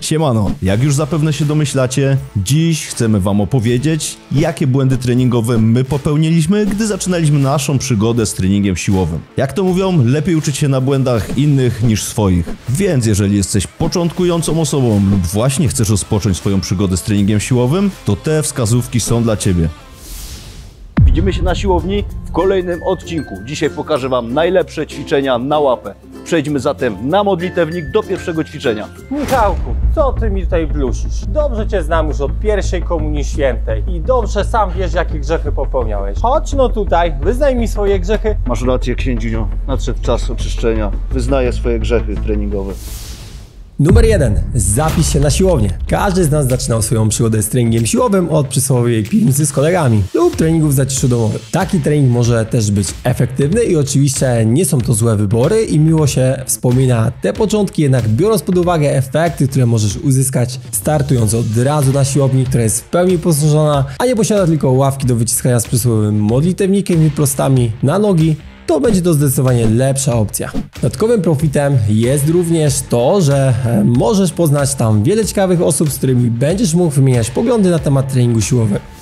Siemano, jak już zapewne się domyślacie, dziś chcemy wam opowiedzieć, jakie błędy treningowe my popełniliśmy, gdy zaczynaliśmy naszą przygodę z treningiem siłowym. Jak to mówią, lepiej uczyć się na błędach innych niż swoich. Więc jeżeli jesteś początkującą osobą lub właśnie chcesz rozpocząć swoją przygodę z treningiem siłowym, to te wskazówki są dla ciebie. Widzimy się na siłowni w kolejnym odcinku. Dzisiaj pokażę Wam najlepsze ćwiczenia na łapę. Przejdźmy zatem na modlitewnik do pierwszego ćwiczenia. Michałku, co ty mi tutaj blusisz? Dobrze cię znam już od pierwszej komunii świętej i dobrze sam wiesz, jakie grzechy popełniałeś. Chodź no tutaj, wyznaj mi swoje grzechy. Masz rację, księdzinio. Nadszedł czas oczyszczenia. Wyznaję swoje grzechy treningowe. Numer jeden. Zapisz się na siłownię. Każdy z nas zaczynał swoją przygodę z treningiem siłowym od przysłowiowej piwnicy z kolegami lub treningów w zaciszu domowym. Taki trening może też być efektywny i oczywiście nie są to złe wybory i miło się wspomina te początki, jednak biorąc pod uwagę efekty, które możesz uzyskać startując od razu na siłowni, która jest w pełni posłużona, a nie posiada tylko ławki do wyciskania z przysłowiowym modlitewnikiem i prostami na nogi, to będzie to zdecydowanie lepsza opcja. Dodatkowym profitem jest również to, że e, możesz poznać tam wiele ciekawych osób, z którymi będziesz mógł wymieniać poglądy na temat treningu siłowego.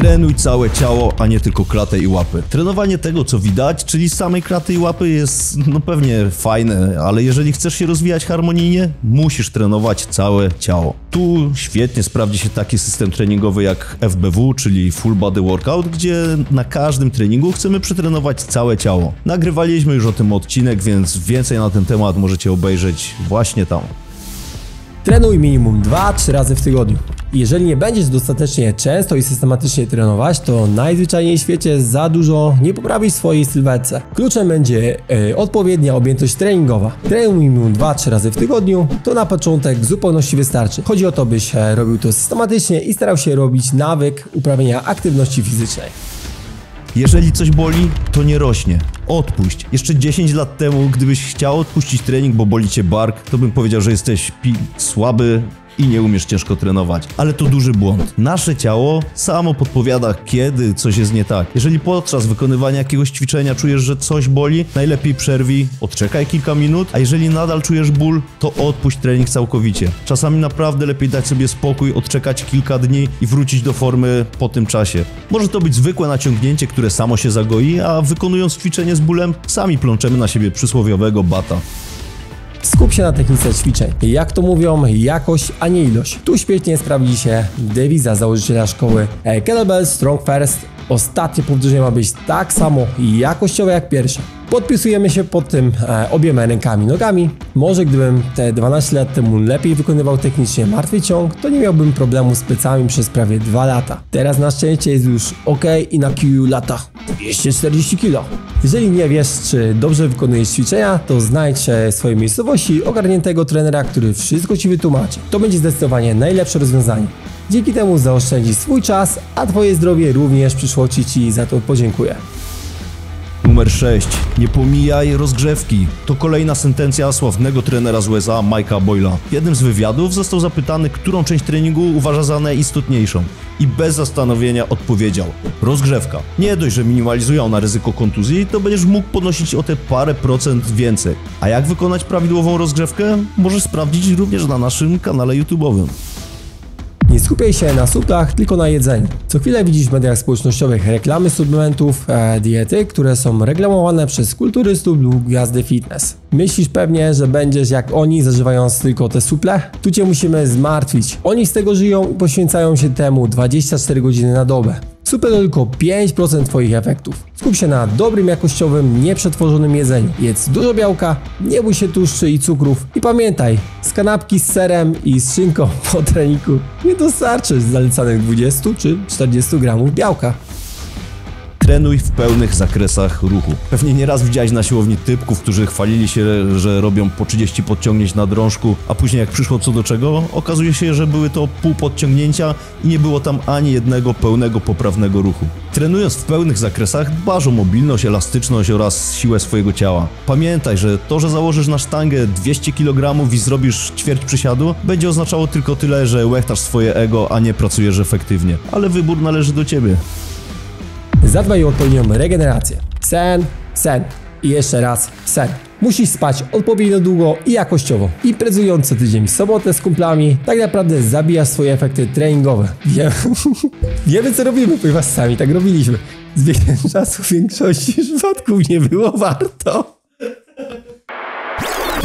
Trenuj całe ciało, a nie tylko klatę i łapy. Trenowanie tego, co widać, czyli samej klaty i łapy jest no pewnie fajne, ale jeżeli chcesz się rozwijać harmonijnie, musisz trenować całe ciało. Tu świetnie sprawdzi się taki system treningowy jak FBW, czyli Full Body Workout, gdzie na każdym treningu chcemy przetrenować całe ciało. Nagrywaliśmy już o tym odcinek, więc więcej na ten temat możecie obejrzeć właśnie tam. Trenuj minimum 2-3 razy w tygodniu. Jeżeli nie będziesz dostatecznie często i systematycznie trenować, to najzwyczajniej w świecie za dużo nie poprawisz swojej sylwetce. Kluczem będzie e, odpowiednia objętość treningowa. Trenuj minimum 2-3 razy w tygodniu, to na początek w zupełności wystarczy. Chodzi o to, byś e, robił to systematycznie i starał się robić nawyk uprawiania aktywności fizycznej. Jeżeli coś boli, to nie rośnie. Odpuść. Jeszcze 10 lat temu, gdybyś chciał odpuścić trening, bo boli cię bark, to bym powiedział, że jesteś słaby i nie umiesz ciężko trenować. Ale to duży błąd. Nasze ciało samo podpowiada, kiedy coś jest nie tak. Jeżeli podczas wykonywania jakiegoś ćwiczenia czujesz, że coś boli, najlepiej przerwij, odczekaj kilka minut, a jeżeli nadal czujesz ból, to odpuść trening całkowicie. Czasami naprawdę lepiej dać sobie spokój, odczekać kilka dni i wrócić do formy po tym czasie. Może to być zwykłe naciągnięcie, które samo się zagoi, a wykonując ćwiczenie z bólem, sami plączemy na siebie przysłowiowego bata. Skup się na technice ćwiczeń. Jak to mówią, jakość, a nie ilość. Tu świetnie sprawdzi się dewiza założyciela szkoły e, Kettlebell Strong First. Ostatnie powtórzenie ma być tak samo jakościowe jak pierwsze. Podpisujemy się pod tym e, obiema rękami, nogami. Może gdybym te 12 lat temu lepiej wykonywał technicznie martwy ciąg, to nie miałbym problemu z plecami przez prawie 2 lata. Teraz na szczęście jest już ok i na QU lata 240 kg. Jeżeli nie wiesz, czy dobrze wykonujesz ćwiczenia, to znajdź w swojej miejscowości ogarniętego trenera, który wszystko Ci wytłumaczy. To będzie zdecydowanie najlepsze rozwiązanie. Dzięki temu zaoszczędzisz swój czas, a Twoje zdrowie również w przyszłości Ci za to podziękuję. Numer 6. Nie pomijaj rozgrzewki. To kolejna sentencja sławnego trenera z USA, Mike'a Boyla. W jednym z wywiadów został zapytany, którą część treningu uważa za najistotniejszą. I bez zastanowienia odpowiedział: rozgrzewka. Nie dość, że minimalizuje ona ryzyko kontuzji, to będziesz mógł podnosić o te parę procent więcej. A jak wykonać prawidłową rozgrzewkę? Możesz sprawdzić również na naszym kanale YouTube'owym. Nie skupiaj się na suplach, tylko na jedzeniu. Co chwilę widzisz w mediach społecznościowych reklamy suplementów, e, diety, które są reklamowane przez kulturystów lub gwiazdy fitness. Myślisz pewnie, że będziesz jak oni, zażywając tylko te suple? Tu cię musimy zmartwić. Oni z tego żyją i poświęcają się temu 24 godziny na dobę. Super tylko 5% Twoich efektów. Skup się na dobrym, jakościowym, nieprzetworzonym jedzeniu. Jedz dużo białka, nie bój się tłuszczy i cukrów i pamiętaj, z kanapki z serem i z szynką po treningu nie dostarczysz zalecanych 20 czy 40 gramów białka. Trenuj w pełnych zakresach ruchu. Pewnie nieraz widziałeś na siłowni typków, którzy chwalili się, że robią po 30 podciągnięć na drążku, a później jak przyszło co do czego, okazuje się, że były to pół podciągnięcia i nie było tam ani jednego pełnego poprawnego ruchu. Trenując w pełnych zakresach, dbasz o mobilność, elastyczność oraz siłę swojego ciała. Pamiętaj, że to, że założysz na sztangę 200 kg i zrobisz ćwierć przysiadu, będzie oznaczało tylko tyle, że łechtasz swoje ego, a nie pracujesz efektywnie. Ale wybór należy do ciebie. Zadbaj o odpowiednią regenerację. Sen, sen i jeszcze raz sen. Musisz spać odpowiednio długo i jakościowo. Imprezując co tydzień sobotę z kumplami, tak naprawdę zabijasz swoje efekty treningowe. Wiem, wiemy co robimy, ponieważ sami tak robiliśmy. Z biegiem czasu w większości przypadków nie było warto.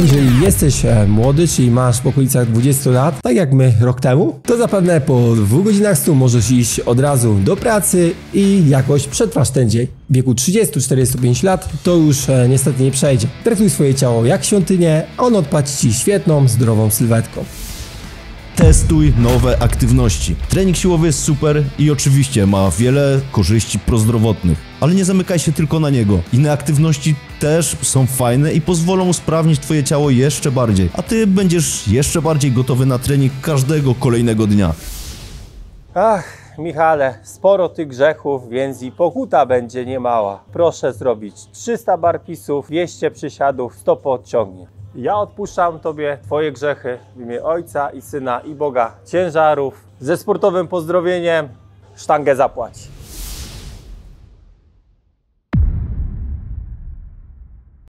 Jeżeli jesteś e, młody, czyli masz w okolicach 20 lat, tak jak my rok temu, to zapewne po dwóch godzinach snu możesz iść od razu do pracy i jakoś przetrwasz ten dzień. W wieku 30-45 lat to już e, niestety nie przejdzie. Traktuj swoje ciało jak świątynię, a ono odpłaci ci świetną, zdrową sylwetką. Testuj nowe aktywności. Trening siłowy jest super i oczywiście ma wiele korzyści prozdrowotnych, ale nie zamykaj się tylko na niego. Inne aktywności też są fajne i pozwolą usprawnić Twoje ciało jeszcze bardziej, a Ty będziesz jeszcze bardziej gotowy na trening każdego kolejnego dnia. Ach, Michale, sporo tych grzechów, więc i pokuta będzie niemała. Proszę zrobić 300 barpisów, 200 przysiadów, 100 podciągnie. Ja odpuszczam Tobie Twoje grzechy w imię Ojca i Syna i Boga ciężarów. Ze sportowym pozdrowieniem, sztangę zapłać.